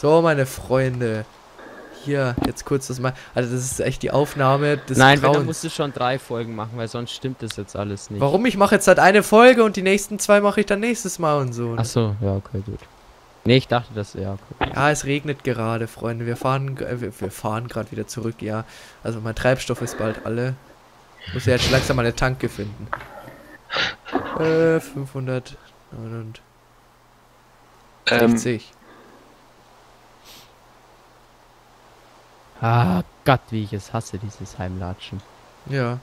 So, meine Freunde. Hier, jetzt kurz das mal. Also, das ist echt die Aufnahme des Nein, wenn, dann Grauens. musst du schon drei Folgen machen, weil sonst stimmt das jetzt alles nicht. Warum? Ich mache jetzt halt eine Folge und die nächsten zwei mache ich dann nächstes Mal und so. ne? Ach so, ja, okay, gut. Nee, ich dachte, das ja, okay. Ja, es regnet gerade, Freunde. Wir fahren, äh, wir, wir fahren gerade wieder zurück, ja. Also mein Treibstoff ist bald alle. Muss ja jetzt langsam mal eine Tanke finden. Äh, 569. Ähm, Ah, Gott, wie ich es hasse, dieses Heimlatschen. Ja.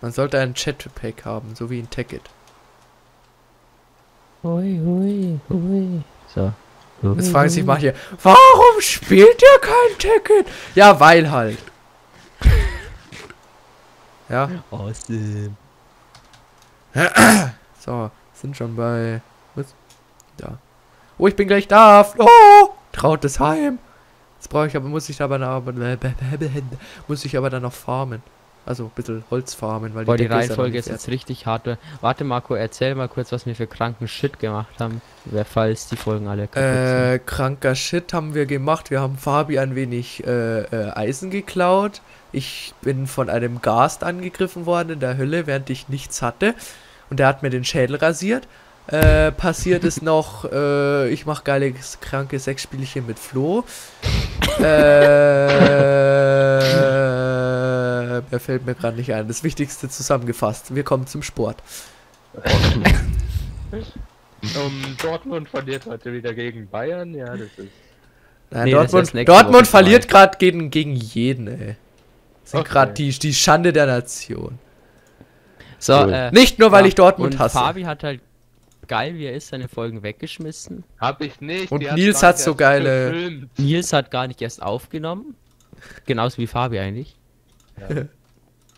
Man sollte einen Jetpack haben, so wie ein Ticket. Hui, hui, hui. So. Jetzt fragen sich manche, warum spielt ihr kein Ticket? Ja, weil halt. Ja, Awesome. so, sind schon bei. Was? Da. Oh, ich bin gleich da. Oh, trautes Heim. Jetzt brauche ich aber, muss ich aber, aber muss ich aber dann noch farmen. Also ein bisschen Holz farmen, weil Boah, die ja noch Reihenfolge ist jetzt richtig hart. Warte, Marco, erzähl mal kurz, was wir für kranken Shit gemacht haben. Wer falls die Folgen alle. Äh, kranker Shit haben wir gemacht. Wir haben Fabi ein wenig äh, äh, Eisen geklaut. Ich bin von einem Gast angegriffen worden in der Hölle, während ich nichts hatte. Und der hat mir den Schädel rasiert. Äh, passiert ist noch, äh, ich mache geile, kranke Sexspielchen mit Flo. äh, mehr fällt mir gerade nicht ein. Das Wichtigste zusammengefasst. Wir kommen zum Sport. Um, Dortmund verliert heute wieder gegen Bayern. Ja, das ist. Nein, Nee, das ist Dortmund, nächste Dortmund verliert gerade gegen, gegen jeden, ey. Sind Okay. gerade die, die Schande der Nation. So, cool. äh, Nicht nur, weil ja, ich Dortmund und hasse. Fabi hat halt geil, wie er ist, seine Folgen weggeschmissen. Hab ich nicht. Und Nils hat so geile- gefilmt. Nils hat gar nicht erst aufgenommen. Genauso wie Fabi eigentlich.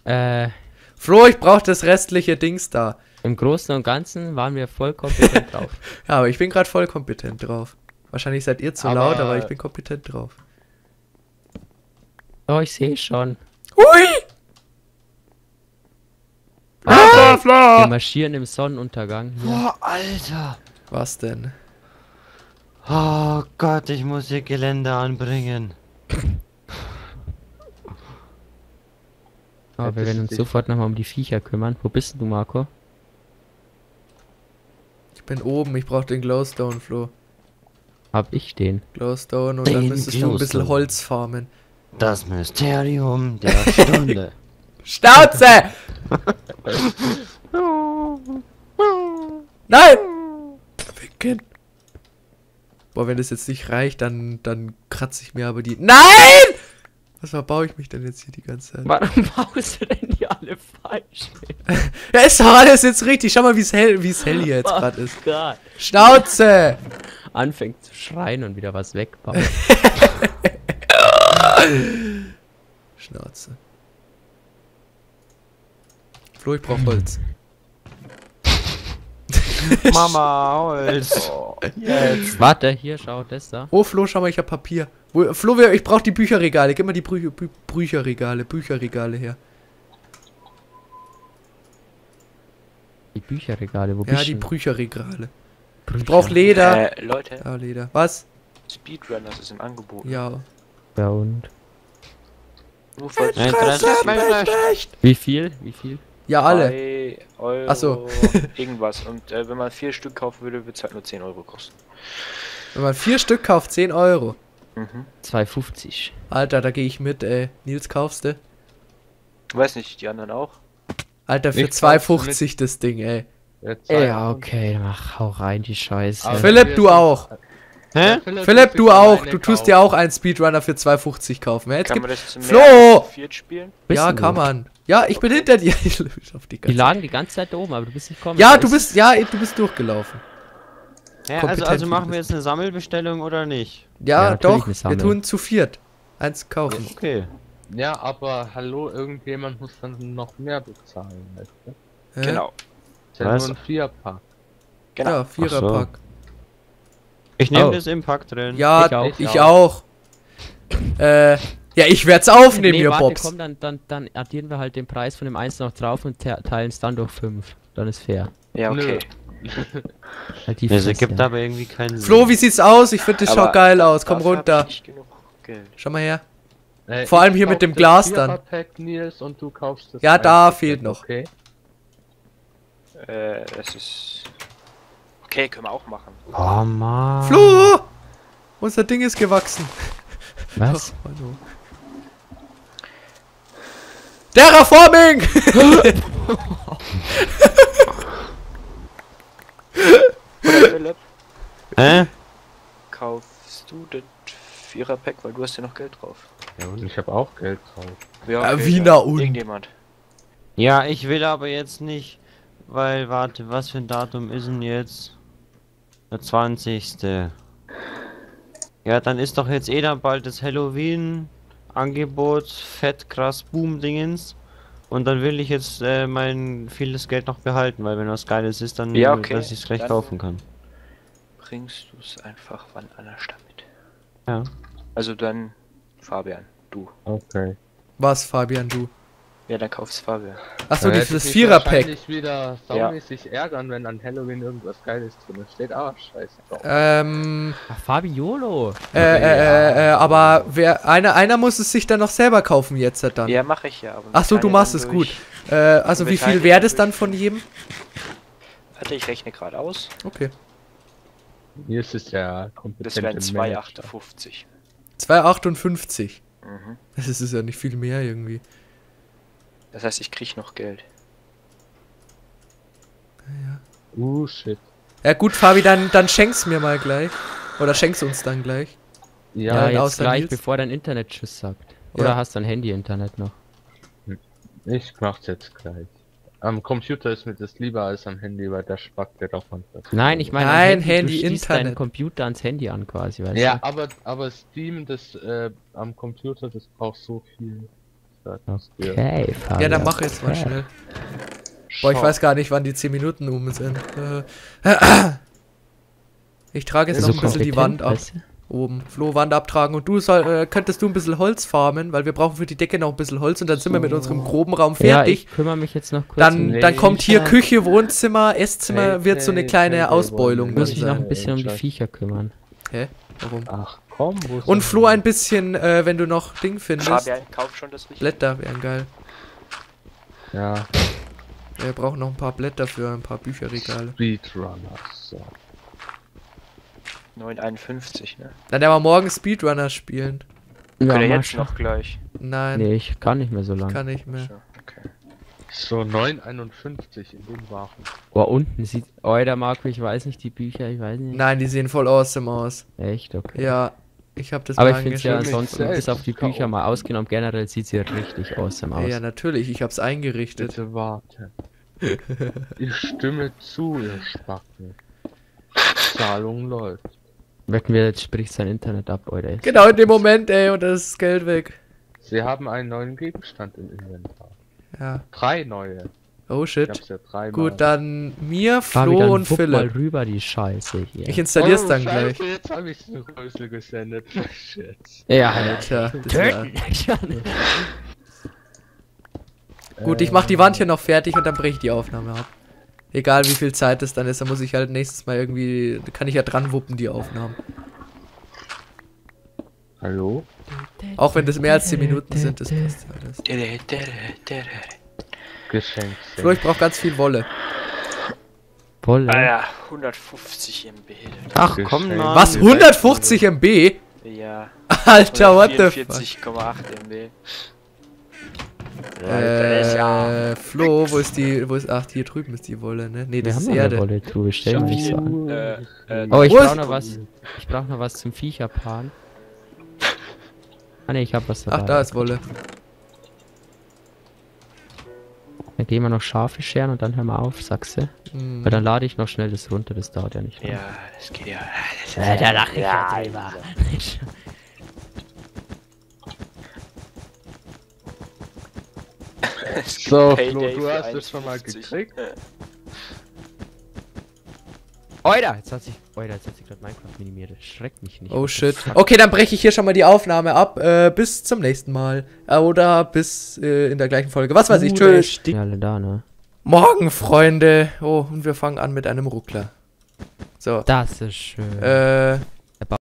Äh, Flo, ich brauch das restliche Dings da. im Großen und Ganzen waren wir voll kompetent drauf. Ja, aber ich bin gerade voll kompetent drauf. Wahrscheinlich seid ihr zu Aber- laut, aber ich bin kompetent drauf. Oh, ich sehe schon. Hui! Wir marschieren im Sonnenuntergang. Hier. Boah, Alter. Was denn? Oh Gott, ich muss hier Gelände anbringen. Aber wir werden uns sofort nochmal um die Viecher kümmern. Wo bist du, Marco? Ich bin oben, ich brauch den Glowstone, Flo. Hab ich den. Glowstone und dann Den müsstest du ein bisschen Glowstone. Holz farmen. Das Mysterium der Stunde. Schnauze! Nein! Ficken. Boah, wenn das jetzt nicht reicht, dann, dann kratze ich mir aber die. Nein! Was verbaue ich mich denn jetzt hier die ganze Zeit? Warum baust du denn die alle falsch? Ja, ist doch alles jetzt richtig. Schau mal, wie es hell, hell hier jetzt gerade ist. Gott. Schnauze! Anfängt zu schreien und wieder was wegbaut. Schnauze. Flo, ich brauch Holz. Mama, Holz. Jetzt. Warte, hier, schau, das da. Oh, Flo, schau mal, ich hab Papier. Wo, Flo, ich brauch die Bücherregale. Gib mal die Brü Bü Bücherregale, Bücherregale her. Die Bücherregale, wo Ja, bist die du? Bücherregale. Ich brauch Leder. Äh, Leute, Ja, Leder. Was? Speedrunners ist im Angebot. Ja. Ja, und? Nur für Nein, das ist mein Recht. Wie viel? Wie viel? Ja, alle. drei Euro Ach so. irgendwas. Und äh, wenn man vier Stück kaufen würde, würde es halt nur 10 Euro kosten. Wenn man vier Stück kauft, 10 Euro. Mhm. 2,50. Alter, da gehe ich mit, ey. Nils, kaufst du? Weiß nicht, die anderen auch? Alter, für Ich kauf's 2,50 das Ding, ey. Ja, okay, mach, hau rein, die Scheiße. Aber- Philipp, du auch. Hä? Philipp, du auch. Du tust dir auch einen Speedrunner für 2,50 kaufen. Ja, jetzt Kann gibt man das zum Flo! Spielen? Ja, kann du? man. Ja, ich bin hinter dir. Ich auf die Die ganze lagen die ganze Zeit da oben, aber du bist nicht gekommen. ja, du ist- bist, ja, du bist durchgelaufen. Hä, also, also machen wir jetzt eine Sammelbestellung oder nicht? Ja, Ja, doch. Wir tun zu viert. Eins kaufen. Okay. Ja, aber hallo, irgendjemand muss dann noch mehr bezahlen, weißt du? Genau. Ist ja nur ein Vierpack. Genau. Ja, Viererpack. Ich nehme Oh. das Impact drin. Ja, Ich auch. ich auch. Äh, ja, ich werd's aufnehmen, nee, ihr warte, Bobs. komm, dann, dann, dann addieren wir halt den Preis von dem 1 noch drauf und te- teilen es dann durch 5. dann ist fair. Ja, okay. Halt die Das Fresse. ergibt aber irgendwie keinen Sinn. Flo, wie sieht's aus? Ich finde, das Aber schaut geil aus. Komm runter. Schau mal her. Äh, Vor allem hier mit dem Glas dann. Vierer-Pack, Nils, und du kaufst das Ja, da fehlt noch. Okay. Äh, das ist. Okay, können wir auch machen. Oh Mann. Flo! Unser Ding ist gewachsen. Was? Ach, hallo. Terraforming! Philipp, Hä? kaufst du das Vierer-Pack, weil du hast ja noch Geld drauf. Ja, und ich habe auch Geld drauf. Ja, Ja, wie dann na und? Irgendjemand. Ja, ich will aber jetzt nicht, weil, warte, was für ein Datum ist denn jetzt? Der 20. Ja, dann ist doch jetzt eh dann bald das Halloween-Angebot, fett krass Boom-Dingens. Und dann will ich jetzt äh, mein vieles Geld noch behalten, weil wenn was Geiles ist, dann Ja, okay. dass ich es gleich Dann- kaufen kann. Bringst du es einfach wann anders damit? Ja. Also dann Fabian, du. Okay. Was, Fabian, du? Ja, dann kaufst Fabian. Achso, Da die- hätte das ich mich Vierer-Pack. wahrscheinlich wieder Ja. saumäßig ärgern, wenn an Halloween irgendwas Geiles drin steht. Ah, scheiße. drauf. Ähm, Ach, Fabiolo. äh, äh, äh, äh, aber wer, einer, einer muss es sich dann noch selber kaufen jetzt dann. Ja, mache ich ja. Aber wir Ach so, du machst es durch- gut. Äh, also wie viel wäre das dann von jedem? Warte, ich rechne gerade aus. Okay. Hier ist es ja Das kompetente wären Manager. 2,58. 2,58. Mhm. Das ist, ist ja nicht viel mehr irgendwie. Das heißt, ich krieg noch Geld. Uh, shit. Ja gut, Fabi, dann, dann schenk's mir mal gleich. Oder schenk's uns dann gleich. Ja, Ja, Ja, jetzt außer gleich, Nils. bevor dein Internet Tschüss sagt. Oder Ja. hast du ein Handy-Internet noch? ich mach's jetzt gleich. Am Computer ist mir das lieber als am Handy, weil der spackt ja doch manchmal. Nein, ich meine, Nein, du Handy, schließt deinen Internet. Computer ans Handy an quasi, weißt Ja, du? aber, aber Steam, das äh, am Computer, das braucht so viel. Das dir- Okay, Fabian. Ja, dann mach jetzt mal okay. schnell. Boah, ich weiß gar nicht, wann die 10 Minuten um sind. Äh, Ich trage jetzt So noch ein bisschen die Wand ab. weißt du? Oben. Flo, Wand abtragen. Und du soll, äh, könntest du ein bisschen Holz farmen, weil wir brauchen für die Decke noch ein bisschen Holz und dann sind wir mit unserem groben Raum Ja, fertig. ich kümmere mich jetzt noch kurz dann, um dann kommt hier Küche, Wohnzimmer, Esszimmer, Hey, wird so eine kleine hey, Ausbeulung muss ich noch ein bisschen um die Viecher kümmern. Hä? Warum? Ach komm, Und Flo ein bisschen, äh, wenn du noch Ding findest. Fabian, kauf schon das Richtige. Blätter wären geil. Ja, Wir brauchen noch ein paar Blätter für ein paar Bücherregale. Speedrunner. So. 9,51, ne? Dann werden wir morgen Speedrunner spielen. Ja, mal jetzt schauen. noch gleich. Nein, Nee, ich kann nicht mehr so lange. kann nicht mehr. So, okay. So, 9,51 in den Wachen. Oh, unten sieht. Oh, der Marco, ich weiß nicht, die Bücher, ich weiß nicht. Nein, die sehen voll awesome aus. Echt, okay. Ja, ich habe das Aber ich finde es ja ansonsten, bis auf die Bücher mal ausgenommen, generell sieht sie richtig awesome aus. Ja, natürlich, ich hab's eingerichtet. Bitte warte. ich stimme zu, ihr Spacken. Zahlung läuft. Wetten wir, jetzt spricht sein Internet ab, Alter. Jetzt. Genau in dem Moment, ey, und das ist Geld weg. Sie haben einen neuen Gegenstand im Inventar. Ja. Drei neue. Oh shit. ja. Gut, dann mir, Fabi, Flo dann und wupp mal Philipp. rüber die Scheiße hier. Ich installier's Oh, dann Scheiße, gleich. Jetzt hab ich einen Rösel gesendet. Shit. ja, Alter. Töten! Gut, ich mach die Wand hier noch fertig und dann breche ich die Aufnahme ab. Egal wie viel Zeit es dann ist, dann muss ich halt nächstes Mal irgendwie, da kann ich ja dran wuppen, die Aufnahmen. Hallo? Auch wenn das mehr als 10 Minuten sind, das passt ja alles. Dere, dere, dere. Geschenk. Flo, ich brauch ganz viel Wolle. Wolle. Ah ja, 150 MB. Ach Geschenk. komm, Mann. Was? 150 MB? Ja. Alter, what the fuck? 44,8 MB. Äh, Flo, wo ist die, wo ist, ach, hier drüben ist die Wolle, ne? Nee, wir das haben ist eine Erde. Wolle, du, stell mich so an. Äh, äh, Oh, ich brauch noch was. Ich brauch noch was zum Viecherpaaren. Ah ne, ich hab was dabei. Ach, da ist Wolle. Dann gehen wir noch Schafe scheren und dann hören wir auf, sagst du? Hm. Weil dann lade ich noch schnell das runter, das dauert ja nicht lang. ja, das geht ja. Das Äh, da lach ich ja drüber. Gibt So, Flo, du hast es schon mal 1,50. gekriegt. Oida, jetzt hat sich, Oida, jetzt hat sich gerade Minecraft minimiert. Das schreckt mich nicht. Oh shit. Okay, dann breche ich hier schon mal die Aufnahme ab. Äh, bis zum nächsten Mal. Äh, oder bis äh, in der gleichen Folge. Was weiß ich. Uh, Tschüss. Alle da, ne? Morgen, Freunde. Oh, und wir fangen an mit einem Ruckler. So. Das ist schön. Äh,